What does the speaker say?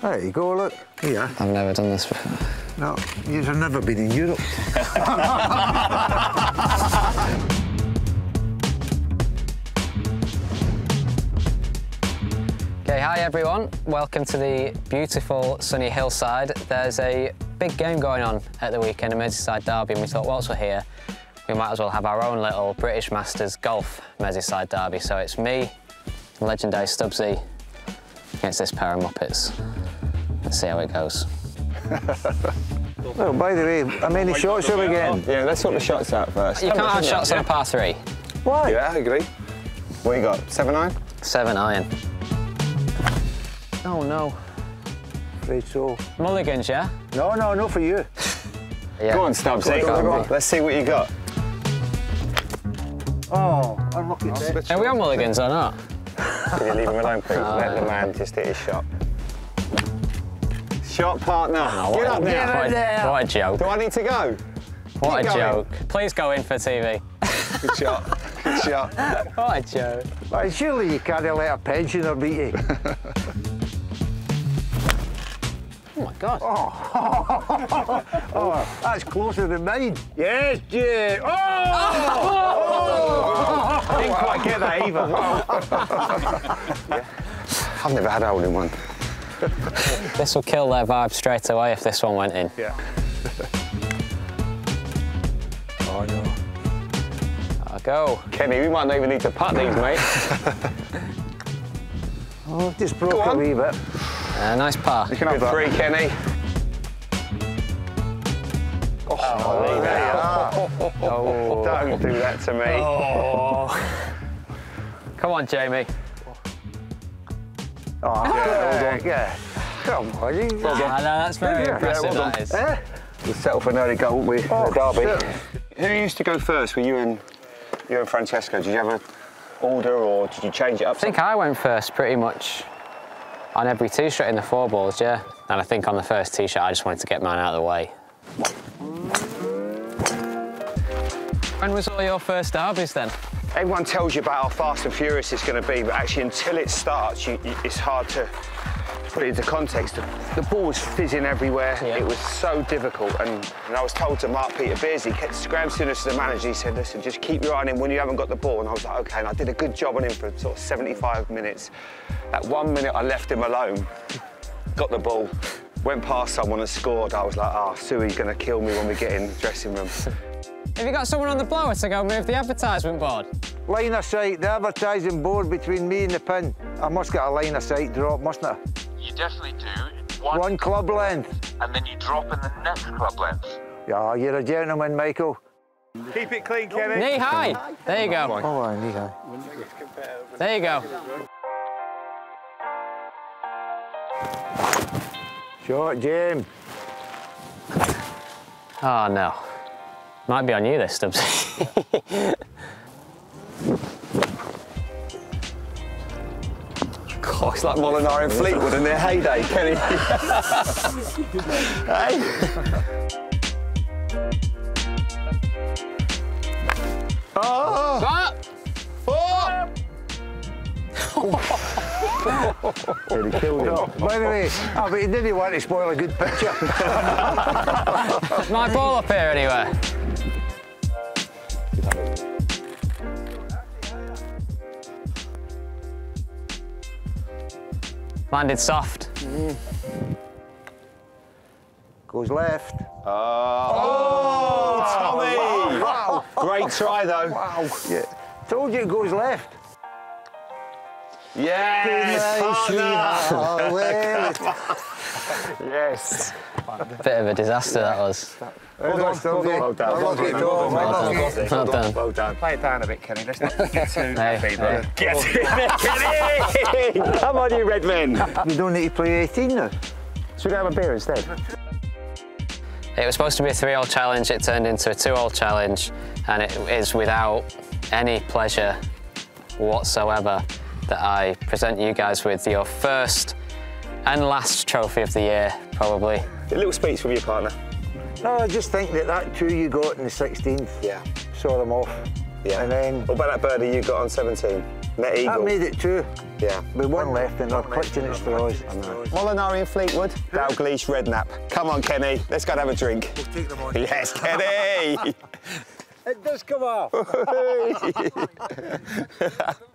There you go, look. Here. I've never done this before. No, you've never been in Europe. Okay, hi everyone. Welcome to the beautiful sunny hillside. There's a big game going on at the weekend, a Merseyside derby, and we thought whilst we're here, we might as well have our own little British Masters golf Merseyside derby. So it's me, legendary Stubbsy, against this pair of Muppets. Let's see how it goes. Oh, by the way, how many shots are we getting? Yeah, let's sort the shots out first. You can't have shots on a par three. Why? Yeah, I agree. What you got? Seven iron? Seven iron. Oh no. Afraid so. Mulligans, yeah? No, no, no for you. Yeah. Go on, Stubbsy. Go on, go on. Let's see what you got. Oh, unlucky oh, there. Are we on mulligans or not? Can you leave him alone, please? Oh. Let the man just hit his shot. Shot partner. Oh, Get up What now. a, what a joke. Do I need to go? What a going. joke. Please go in for TV. Good shot. Good shot. What a joke. Well, surely you can't let a pensioner beat you. Oh my God. Oh, that's closer than mine. Yes, Jay. Oh! oh! I didn't quite get that either. I've never had a hole in one. This will kill their vibe straight away if this one went in. Yeah. oh, no. I'll go. Kenny, we might not even need to putt these, mate. Oh, just broke Go a wee bit. Uh, nice par. You can have three, Kenny. Oh, leave it. Oh. Don't do that to me. Come on, Jamie. Oh, yeah, yeah. Come on, you. Ah, no, that's very Yeah, impressive, well that is. Eh? We'll settle for an early goal, won't we? Oh, the derby. shit. Who used to go first? Were you and you and Francesco? Did you have an order or did you change it up? I think I went first pretty much on every tee shot in the four balls, yeah. And I think on the first tee shot, I just wanted to get mine out of the way. When was all your first derbies then? Everyone tells you about how fast and furious it's going to be, but actually, until it starts, you, you, it's hard to put it into context. The, ball was fizzing everywhere. Yeah. It was so difficult. And, and I was told to Mark Peter Beardsley, Graham Souness, the manager, he said, listen, just keep your eye on him when you haven't got the ball. And I was like, OK. And I did a good job on him for sort of 75 minutes. At one minute, I left him alone, got the ball, went past someone and scored. I was like, ah, oh, Sui's going to kill me when we get in the dressing room. Have you got someone on the blower to go move the advertisement board? Line of sight, the advertising board between me and the pin. I must get a line of sight drop, mustn't I? You definitely do. One, One club length. and then you drop in the next club length. Yeah, you're a gentleman, Michael. Keep it clean, Kenny. Knee high. There you go. Oh, I need her. There you go. Short, Jim. Oh no. Might be on you this, Stubbs. God, it's like Molinari and Fleetwood in their heyday, Kenny. hey? Ah! Ah! Oh! What? Nearly killed him. By the way, oh, but he didn't want to spoil a good picture. My ball up here anyway. Landed soft. Mm. Goes left. Ah. Oh, Tommy! Wow. Great try, though. Wow. Yeah. Told you it goes left. Yes, partner! Oh, well, Yes. Bit of a disaster that was. well done, Stubby. Well done. Well done, Tom. Well Well done. done. Well done. Well done. Play it down a bit, Kenny. Let's not get too Hey, happy, hey. Get in there, Kenny! Come on, you red men. We don't need to play 18 now. Should we have a beer instead? It was supposed to be a three-hole challenge. It turned into a two-hole challenge, and it is without any pleasure whatsoever that I present you guys with your first and last trophy of the year, probably. A little speech from your partner. No, I just think that that two you got in the 16th yeah. saw them off. Yeah. And then. What about that birdie you got on 17? Met Eagle. That made it two. Yeah. With one, left and they're clutching its straws. Molinari and Fleetwood. Dalglish, Redknapp. Come on, Kenny. Let's go and have a drink. We'll take them on. Yes, Kenny! it does come off.